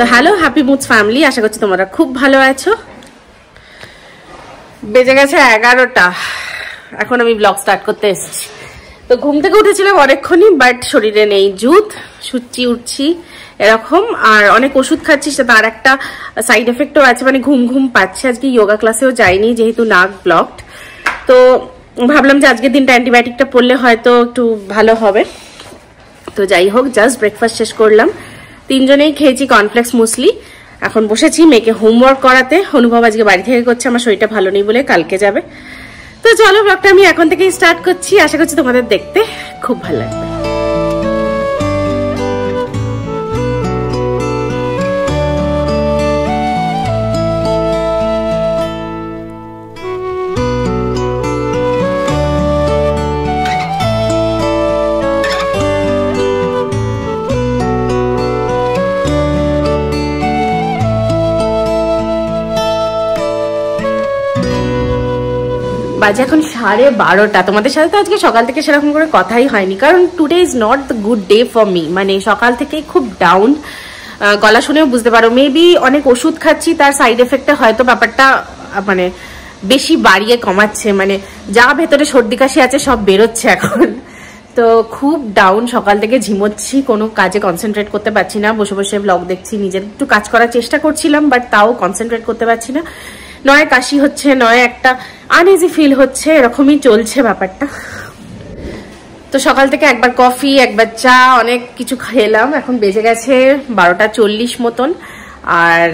তো hello happy moods family আশা করছি তোমরা খুব ভালো আছো। বেজে গেছে এগারোটা। এখন আমি ব্লগ স্টার্ট করতে এসেছি। তো ঘুম থেকে উঠেছিলাম অনেকক্ষণই বাট শরীরে নেই জুত সুচি উঠছি এরকম, আর অনেক ওষুধ খাচ্ছি তার একটা সাইড এফেক্টও আছে মানে ঘুম ঘুম পাচ্ছে। আজকে যোগা ক্লাসেও যাইনি, যেহেতু নাক ব্লকড তো ভাবলাম যে আজকের দিনটা অ্যান্টিবায়োটিকটা পড়লে হয়তো একটু ভালো হবে। তো যাই হোক জাস্ট ব্রেকফাস্ট শেষ করলাম। তিনজনেই খেয়েছি কর্নফ্লেক্স মুসলি এখন বসেছি, মেয়েকে হোমওয়ার্ক করাতে। অনুভব আজকে বাড়ি থেকে করছে, আমার শরীরটা ভালো নেই বলে কালকে যাবে। তো চলো ব্লগটা আমি এখন থেকেই স্টার্ট করছি। আশা করছি তোমাদের দেখতে খুব ভালো লাগবে। বাজে এখন সাড়ে বারোটা। তোমাদের সাথে তো আজকে সকাল থেকে সেরকম করে কথাই হয়নি। কারণ today is not the good day for me মানে সকাল থেকে খুব ডাউন গলা শুনেও বুঝতে পারো। মেবি অনেক ওষুধ খাচ্ছি, তার সাইড এফেক্টে হয়তো ব্যাপারটা মানে বেশি বাড়িয়ে কমাচ্ছে। মানে যা ভেতরে সর্দি কাশি আছে সব বেরোচ্ছে এখন। তো খুব ডাউন সকাল থেকে ঝিমোচ্ছি, কোনো কাজে কনসেন্ট্রেট করতে পারছি না। বসে বসে ব্লগ দেখছি, নিজের একটু কাজ করার চেষ্টা করছিলাম বাট তাও কনসেন্ট্রেট করতে পারছি না। নয় কাশি হচ্ছে, নয় একটা আনইজি ফিল হচ্ছে, এরকমই চলছে ব্যাপারটা। তো সকাল থেকে একবার কফি, একবার চা, অনেক কিছু খেলাম। এখন বেজে গেছে বারোটা চল্লিশ মতন। আর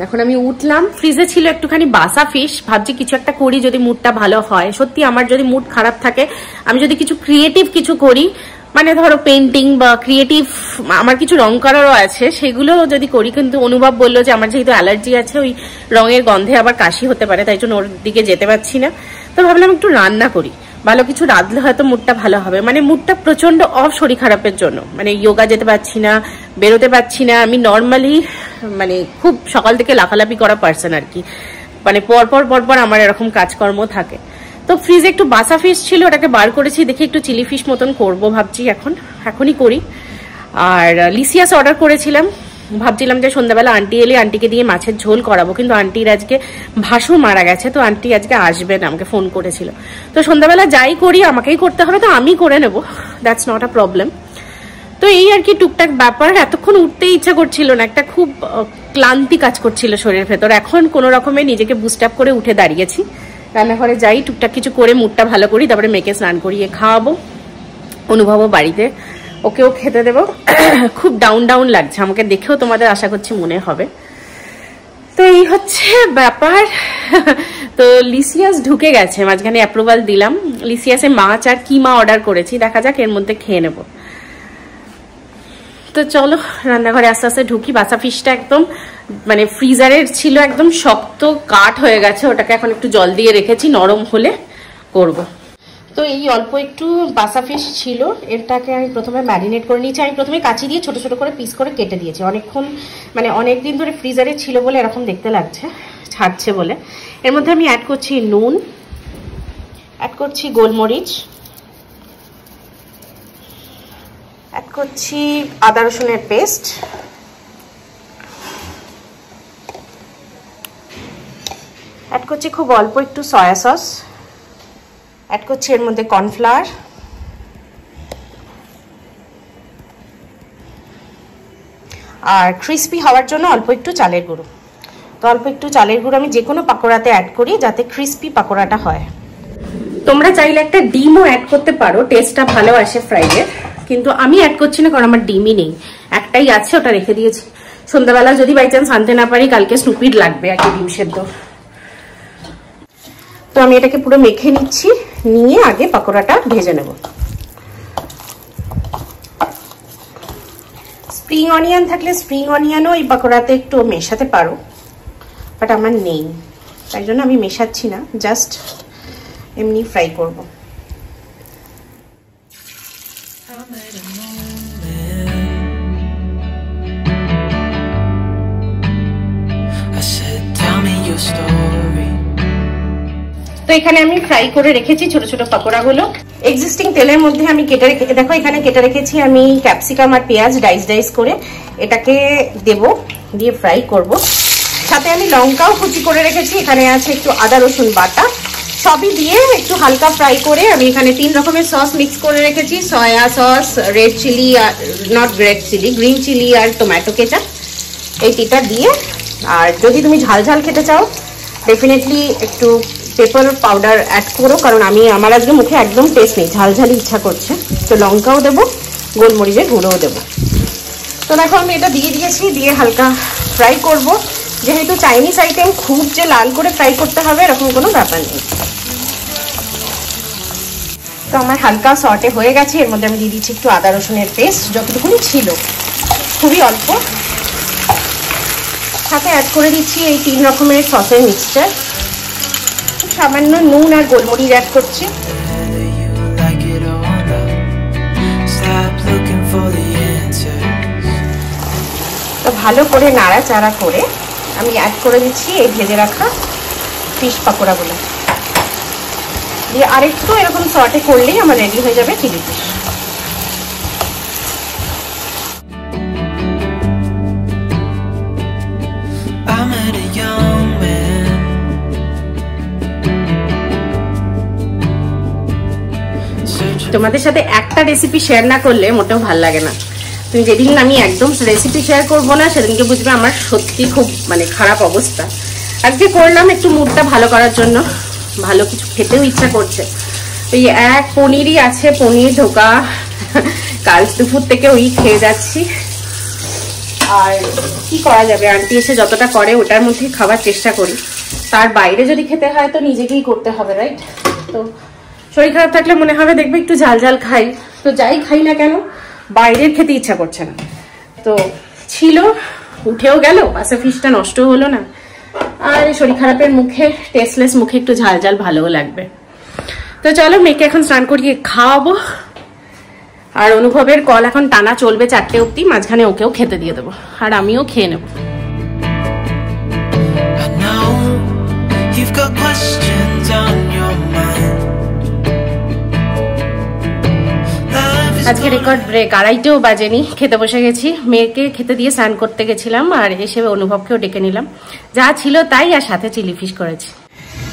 এখন আমি উঠলাম। ফ্রিজে ছিল একটুখানি বাসা ফিশ ভাবছি কিছু একটা করি যদি মুডটা ভালো হয়। সত্যি আমার যদি মুড খারাপ থাকে, আমি যদি কিছু ক্রিয়েটিভ কিছু করি মানে ধরো পেন্টিং বা ক্রিয়েটিভ আমার কিছু রং করারও আছে, সেগুলো যদি করি, কিন্তু অনুভব বলল যে আমার যেহেতু অ্যালার্জি আছে, ওই রঙের গন্ধে আবার কাশি হতে পারে, তাই জন্য ওর দিকে যেতে পারছি না। তো ভাবলাম একটু রান্না করি। ভালো কিছু রাঁধলে হয়তো মুডটা ভালো হবে। মানে মুডটা প্রচণ্ড অফ শরীর খারাপের জন্য। মানে যোগা যেতে পারছি না, বেরোতে পারছি না। আমি নর্মালি মানে খুব সকাল থেকে লাফালাফি করা পারসন আর কি। মানে পরপর পরপর আমার এরকম কাজকর্ম থাকে। তো ফ্রিজে একটু বাসা ফিশ ছিল, ওটাকে বার করেছি, দেখি একটু চিলি ফিশ মতন করব, ভাবছি এখন, এখনই করি। আর লিসিয়াস অর্ডার করেছিলাম, ভাবছিলাম যে সন্ধ্যাবেলা আন্টি এলে আন্টিকে দিয়ে মাছের ঝোল করাবো, কিন্তু আন্টির আজকে ভাসু মারা গেছে, তো আন্টি আজকে আসবে না, আমাকে ফোন করেছিল। তো সন্ধ্যাবেলা যাই করি, আমাকেই করতে হবে, তো আমি করে নেব দ্যাটস নট আ প্রবলেম তো এই আর কি টুকটাক ব্যাপার, এতক্ষণ উঠতে ইচ্ছা করছিল না, একটা খুব ক্লান্তি কাজ করছিল শরীরের ভেতর, এখন কোনো রকমে নিজেকে বুস্ট আপ করে উঠে দাঁড়িয়েছি। রান্নাঘরে যাই, টুকটাক কিছু করে মুডটা ভালো করি, তারপরে মেয়েকে স্নান করিয়ে খাওয়াবো, অনুভবও বাড়িতে। ওকেও খেতে দেব। খুব ডাউন ডাউন লাগছে, আমাকে দেখেও তোমাদের আশা করছি মনে হবে। তো এই হচ্ছে ব্যাপার। তো লিসিয়াস ঢুকে গেছে, মাঝখানে অ্যাপ্রুভাল দিলাম। লিসিয়াসে মাছ আর কিমা অর্ডার করেছি, দেখা যাক এর মধ্যে খেয়ে নেব। তো চলো, রান্নাঘরে আস্তে আস্তে ঢুকি। বাসা ফিশটা একদম মানে ফ্রিজারের ছিল একদম শক্ত কাঠ হয়ে গেছে, ওটাকে এখন একটু জল দিয়ে রেখেছি, নরম হলে করব। তো এই অল্প একটু বাসা ফিশ ছিল এটাকে আমি প্রথমে ম্যারিনেট করে নিয়েছি, আমি প্রথমে কাচি দিয়ে ছোট ছোট করে পিস করে কেটে দিয়েছি। অনেকক্ষণ মানে অনেক দিন ধরে ফ্রিজারে ছিল বলে এরকম দেখতে লাগছে, ছাড়ছে বলে। এর মধ্যে আমি অ্যাড করছি নুন অ্যাড করছি গোলমরিচ অ্যাড করছি আদা রসুনের পেস্ট। অ্যাড করছি খুব অল্প একটু সয়া সস অ্যাড করছি এর মধ্যে কর্নফ্লাওয়ার আর ক্রিস্পি হওয়ার জন্য অল্প একটু চালের গুঁড়ো। তো অল্প একটু চালের গুঁড়ো আমি যে কোনো পাকোড়াতে অ্যাড করি যাতে ক্রিস্পি পাকোড়াটা হয়। তোমরা চাইলে একটা ডিমও অ্যাড করতে পারো টেস্টটা ভালো আসে ফ্রাইডের কিন্তু আমি অ্যাড করছি না, কারণ আমার ডিমই নেই। একটাই আছে, ওটা রেখে দিয়েছি। সন্ধ্যাবেলা যদি বাই চান্স আনতে না পারি, কালকে স্নুপিড লাগবে আর কি ডিম সেদ্ধ। তো আমি এটাকে পুরো মেখে নিচ্ছি, নিয়ে আগে পাকোড়াটা ভেজে নেব। স্প্রিং অনিয়ন থাকলে স্প্রিং অনিয়নও এই পাকোড়াতে একটু মেশাতে পারো বাট আমার নেই। তাই জন্য আমি মেশাচ্ছি না জাস্ট এমনি ফ্রাই করব। এখানে আমি ফ্রাই করে রেখেছি ছোট ছোট পাকোড়াগুলো। এক্সিস্টিং তেলের মধ্যে আমি কেটে রেখে, দেখো এখানে কেটে রেখেছি আমি ক্যাপসিকাম আর পেঁয়াজ ডাইস ডাইস করে। এটাকে দেব, দিয়ে ফ্রাই করব। সাথে আমি লঙ্কাও কুচি করে রেখেছি, এখানে আছে একটু আদা রসুন বাটা। সবই দিয়ে একটু হালকা ফ্রাই করে আমি এখানে তিন রকমের সস মিক্স করে রেখেছি। Soya sauce red chilli R not red chilli green chilli R tomato এই তিনটা দিয়ে, আর যদি তুমি ঝাল ঝাল খেতে চাও ডেফিনেটলি একটু পেপার পাউডার অ্যাড করো, কারণ আমি, আমার আজকে মুখে একদম টেস্ট নেই ঝাল ঝালই ইচ্ছা করছে। তো লঙ্কাও দেবো, গোলমরিচের গুঁড়োও দেবো। তো দেখো, আমি এটা দিয়ে দিয়েছি, দিয়ে হালকা ফ্রাই করব। যেহেতু চাইনিজ আইটেম খুব যে লাল করে ফ্রাই করতে হবে, এরকম কোনো ব্যাপার নেই। তো আমার হালকা সটে হয়ে গেছে, এর মধ্যে আমি দিয়ে দিচ্ছি একটু আদা রসুনের পেস্ট যতটুকুনি ছিল, খুবই অল্প। সাথে অ্যাড করে দিচ্ছি এই তিন রকমের সসের মিক্সচার সামান্য নুন আর গোলমরিচ অ্যাড করছি. তো ভালো করে নাড়াচাড়া করে আমি অ্যাড করে দিচ্ছি এই ভেজে রাখা ফিশ পাকোড়াগুলো দিয়ে আরেকটু এরকম সর্টে করলেই আমার রেডি হয়ে যাবে চিলি ফিশ তোমাদের সাথে একটা রেসিপি শেয়ার না করলে মোটেও ভালো লাগে না। তুমি যেদিন আমি একদম রেসিপি শেয়ার করব না, সেদিনকে বুঝবে আমার সত্যি খুব মানে খারাপ অবস্থা। আজকে করলাম একটু মুডটা ভালো করার জন্য। ভালো কিছু খেতেও ইচ্ছা করছে। এই এক পনিরই আছে, পনির ঢোকা কাল দুপুর থেকে ওই খেয়ে যাচ্ছি। আর কি করা যাবে? আন্টি এসে যতটা করে ওটার মধ্যেই খাবার চেষ্টা করি। তার বাইরে যদি খেতে হয় তো নিজেকেই করতে হবে রাইট তো শরীর খারাপ থাকলে মনে হবে দেখবে একটু ঝাল ঝাল খাই। তো যাই খাই না কেন, বাইরের খেতে ইচ্ছা করছে না। তো ছিল, উঠেও গেল পাশে ফিশটা নষ্ট হলো না। আর শরীর খারাপের মুখে টেস্টলেস মুখে একটু ঝাল ঝাল ভালোও লাগবে। তো চলো, মেয়েকে এখন স্নান করিয়ে খাওয়াবো। আর অনুভবের কল এখন টানা চলবে চারটে অব্দি মাঝখানে ওকেও খেতে দিয়ে দেবো। আর আমিও খেয়ে নেব। You've got questions on your আজকে রেকর্ড ব্রেক আড়াইটেও বাজেনি। খেতে বসে গেছি। মেয়েকে খেতে দিয়ে স্নান করতে গেছিলাম আর এসে অনুভবকেও ডেকে নিলাম। যা ছিল তাই আর সাথে চিলি ফিশ করেছি।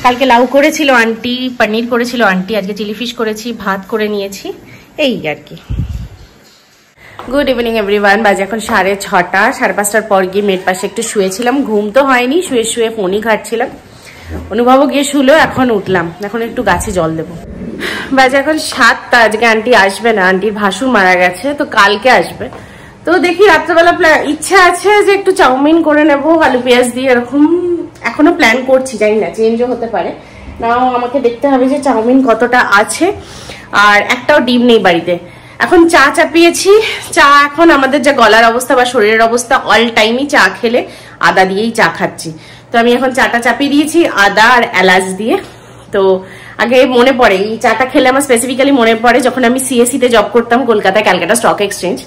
কালকে লাউ করেছিল আন্টি, পনির করেছিল আন্টি, আজকে চিলি ফিশ করেছি, ভাত করে নিয়েছি। এই আর কি। গুড ইভিনিং এভরিওয়ান বাজে এখন সাড়ে ছটা, সাড়ে পাঁচটার পর গিয়ে মেয়ের পাশে একটু শুয়েছিলাম। ঘুম তো হয়নি, শুয়ে শুয়ে ফোনই ঘাটছিলাম। অনুভবও গিয়ে শুলো, এখন উঠলাম। এখন একটু গাছে জল দেবো। বাজে এখন সাতটা, আজকে আন্টি আসবে না আন্টির ভাসুর মারা গেছে, তো কালকে আসবে। তো দেখি রাত্রেবেলা ইচ্ছা আছে যে একটু চাউমিন করে নেব, আলু পেঁয়াজ দিয়ে, এরকম এখনও প্ল্যান করছি, জানি না চেঞ্জও হতে পারে। নাও আমাকে দেখতে হবে যে চাউমিন কতটা আছে, আর একটাও ডিম নেই বাড়িতে। এখন চা চাপিয়েছি, চা এখন আমাদের যা গলার অবস্থা বা শরীরের অবস্থা অল টাইমই চা খেলে আদা দিয়েই চা খাচ্ছি। তো আমি এখন চাটা চাপিয়ে দিয়েছি, আদা আর এলাচ দিয়ে। তো আগে মনে পড়ে, এই চাটা খেলে আমার স্পেসিফিক্যালি মনে পড়ে যখন আমি সিএসসি তে জব করতাম কলকাতায় ক্যালকাটা স্টক এক্সচেঞ্জ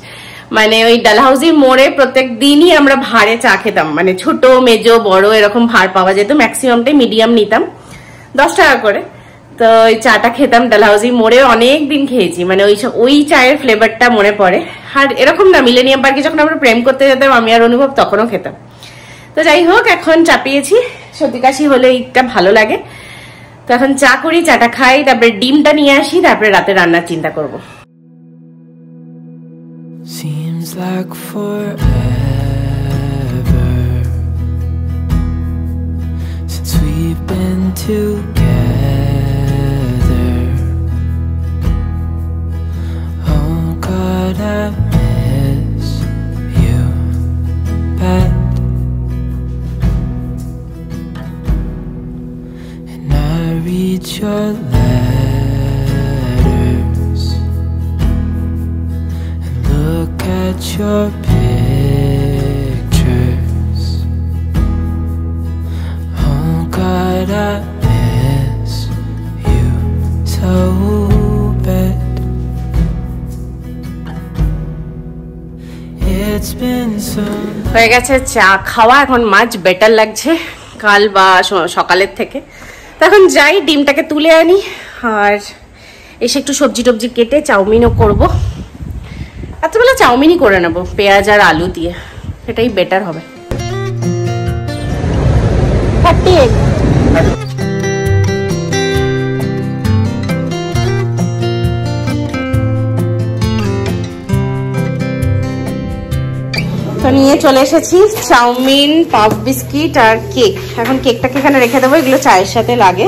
মানে ওই ডালহাউসি মোড়ে প্রত্যেক দিনই আমরা ভাড়ে চা খেতাম। মানে ছোট, মেজো, বড় এরকম ভাড় পাওয়া যেত। ম্যাক্সিমামটাই মিডিয়াম নিতাম। দশ টাকা করে। তো ওই চাটা খেতাম ডালহাউসি মোড়ে অনেক দিন খেয়েছি। মানে ওই ওই চায়ের ফ্লেভারটা মনে পড়ে। আর এরকম না মিলেনিয়াম পার্কে যখন আমরা প্রেম করতে যেতাম, আমি আর অনুভব তখনও খেতাম। তো যাই হোক, এখন চাপিয়েছি। সর্দি কাশি হলে এইটা ভালো লাগে। তো এখন চা করি চাটা খাই তারপরে ডিমটা নিয়ে আসি তারপরে রাতে রান্নার চিন্তা করব Seems like forever since we've been together. Oh God, I read your letters and look at your pictures. Oh God, I miss you so bad. It's been so হয়ে গেছে চা খাওয়া এখন মাছ বেটার লাগছে কাল বা সকালের থেকে তখন যাই, ডিমটাকে তুলে আনি আর এসে একটু সবজি টবজি কেটে চাউমিনও করব। রাত্রেবেলা চাউমিনই করে নেব, পেঁয়াজ আর আলু দিয়ে। এটাই বেটার হবে। থার্টি এইট তো নিয়ে চলে এসেছি চাউমিন, পাফ বিস্কিট আর কেক। এখন কেকটাকে এখানে রেখে দেবো, এগুলো চায়ের সাথে লাগে।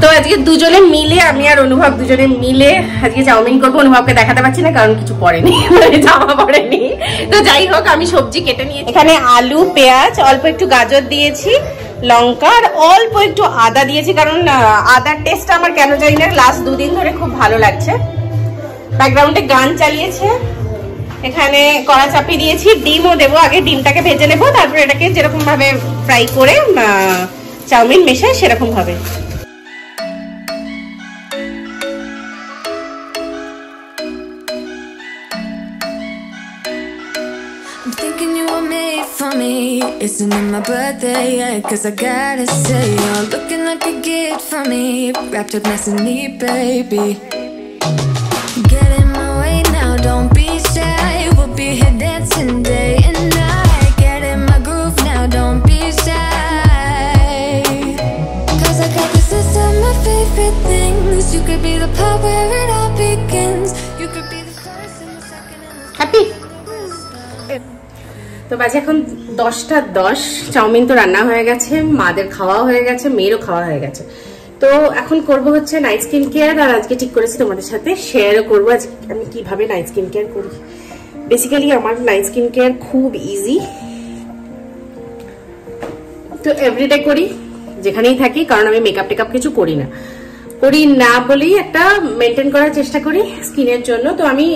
তো আজকে দুজনে মিলে, আমি আর অনুভব দুজনে মিলে আজকে চাউমিন করব। অনুভবকে দেখাতে পারছি না, কারণ কিছু পড়েনি মানে জামা পড়েনি তো যাই হোক, আমি সবজি কেটে নিয়ে এখানে আলু, পেঁয়াজ, অল্প একটু গাজর দিয়েছি। লঙ্কা আর অল্প একটু আদা দিয়েছি, কারণ আদার টেস্ট আমার কেন জানি না। লাস্ট দুদিন ধরে খুব ভালো লাগছে। ব্যাকগ্রাউন্ডে গান চালিয়েছে। এখানে কড়া চাপি দিয়েছি, ডিমও দেবো, আগে ডিমটাকে ভেজে নেব, তারপরে এটাকে যেরকমভাবে ফ্রাই করে চাউমিন মেশায় সেরকম me. Isn't it my birthday yet? Cause I gotta say, you're looking like a gift for me. Wrapped up nice and neat, baby. Get in my way now, don't be shy. We'll be here dancing day and night. Get in my groove now, don't be shy. Cause I got this list of my favorite things. You could be the part where it all begins. You could be the first and the second and the happy তো বাজে এখন দশটা দশ, chowmein তো রান্না হয়ে গেছে, মাদের খাওয়া হয়ে গেছে, মেয়েরও খাওয়া হয়ে গেছে। তো এখন করব হচ্ছে নাইট স্কিন কেয়ার আর আজকে ঠিক করেছি তোমাদের সাথে শেয়ারও করব। আজকে আমি কীভাবে নাইট স্কিন কেয়ার করি? বেসিক্যালি আমার নাইট স্কিন কেয়ার খুব ইজি তো এভরিডে করি, যেখানেই থাকি, কারণ আমি মেকআপ টেকআপ কিছু করি না। করি না বলেই একটা মেনটেন করার চেষ্টা করি স্কিনের জন্য। তো আমি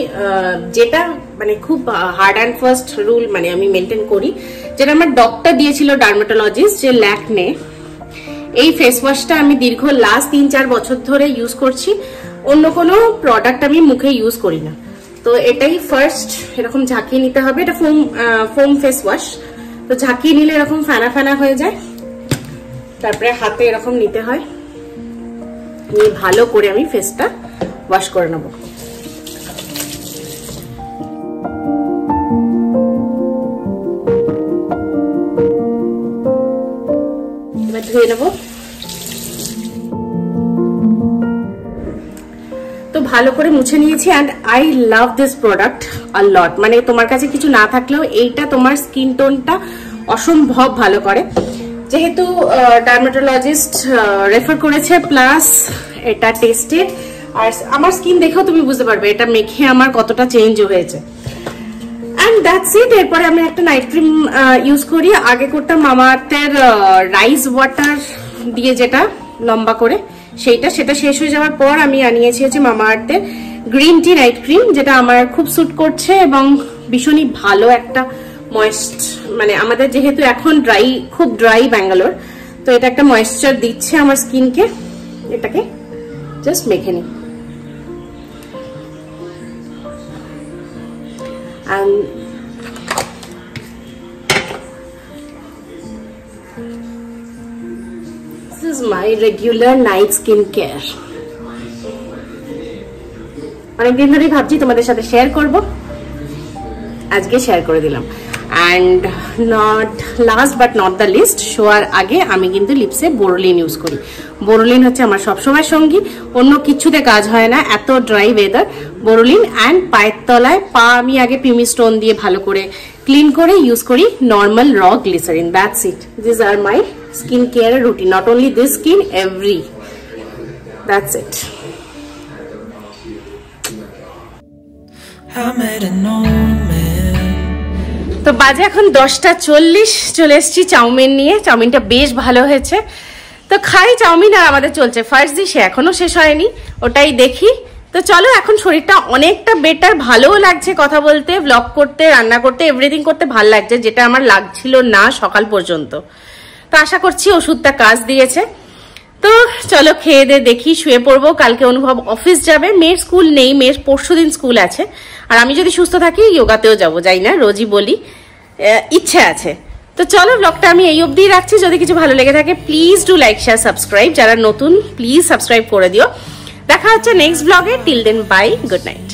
যেটা মানে খুব হার্ড অ্যান্ড ফার্স্ট রুল মানে আমি মেনটেন করি, যেটা আমার ডক্টর দিয়েছিল ডার্মাটোলজিস্ট যে ল্যাকনে, এই ফেস ওয়াশটা আমি দীর্ঘ লাস্ট তিন চার বছর ধরে ইউজ করছি। অন্য কোনো প্রোডাক্ট আমি মুখে ইউজ করি না। তো এটাই ফার্স্ট এরকম ঝাঁকিয়ে নিতে হবে। এটা ফোম ফোম ফেস ওয়াশ তো ঝাঁকিয়ে নিলে এরকম ফেনা ফেনা হয়ে যায়। তারপরে হাতে এরকম নিতে হয়। নিয়ে ভালো করে আমি ফেসটা ওয়াশ করে নেব। ধুয়ে নেব। তো ভালো করে মুছে নিয়েছি and I love this product a lot মানে তোমার কাছে কিছু না থাকলেও এইটা তোমার স্কিন টোনটা অসম্ভব ভালো করে। যেহেতু ডার্মাটোলজিস্ট রেফার করেছে প্লাস এটা টেস্টেড আর আমার স্কিন দেখেও তুমি বুঝতে পারবে, এটা মেখে আমার কতটা চেঞ্জ হয়েছে। অ্যান্ড দ্যাটস ইট এরপরে আমি একটা নাইট ক্রিম ইউজ করি। আগে করতাম মামাআর্থের রাইস ওয়াটার দিয়ে যেটা, লম্বা করে, সেইটা, সেটা শেষ হয়ে যাওয়ার পর আমি আনিয়েছি হচ্ছে মামাআর্থের গ্রিন টি নাইট ক্রিম যেটা আমার খুব স্যুট করছে এবং ভীষণই ভালো একটা ময়েস্ট মানে আমাদের যেহেতু এখন ড্রাই খুব ড্রাই ব্যাঙ্গালোর তো এটা একটা ময়েশ্চার দিচ্ছে আমার স্কিনকে এটাকে জাস্ট মেখে নিই। অনেকদিন ধরেই ভাবছি তোমাদের সাথে শেয়ার করব। আজকে শেয়ার করে দিলাম। And not last but not the least শোয়ার আগে আমি কিন্তু লিপসে বোরোলিন ইউজ করি। বোরোলিন হচ্ছে আমার সবসময় সঙ্গী, অন্য কিছুতে কাজ হয় না, এত ড্রাই ওয়েদার বোরোলিন অ্যান্ড পায়ের তলায় পা আমি আগে পিউমি স্টোন দিয়ে ভালো করে ক্লিন করে ইউজ করি নর্মাল র glycerine that's it this R my skin care routine not only this skin every that's it I made a no man. তো বাজে এখন দশটা চল্লিশ, চলে এসেছি চাউমিন নিয়ে। চাউমিনটা বেশ ভালো হয়েছে। তো খাই চাউমিন আর আমাদের চলছে। ফার্স্ট ডিশে এখনও শেষ হয়নি, ওটাই দেখি। তো চলো এখন শরীরটা অনেকটা বেটার ভালোও লাগছে কথা বলতে ব্লগ করতে, রান্না করতে এভরিথিং করতে ভালো লাগছে, যেটা আমার লাগছিল না সকাল পর্যন্ত। তো আশা করছি ওষুধটা কাজ দিয়েছে। তো চলো খেয়ে দে, দেখি, শুয়ে পড়ব। কালকে অনুভব অফিস যাবে। মেয়ের স্কুল নেই, মেয়ের পরশু দিন স্কুল আছে। আর আমি যদি সুস্থ থাকি যোগাতেও যাব, যাই না? রোজই বলি। ইচ্ছে আছে। তো চলো ব্লগটা আমি এই অবধি রাখছি। যদি কিছু ভালো লেগে থাকে please do like share subscribe যারা নতুন প্লিজ সাবস্ক্রাইব করে দিও। দেখা হচ্ছে নেক্সট ব্লগে till then bye good night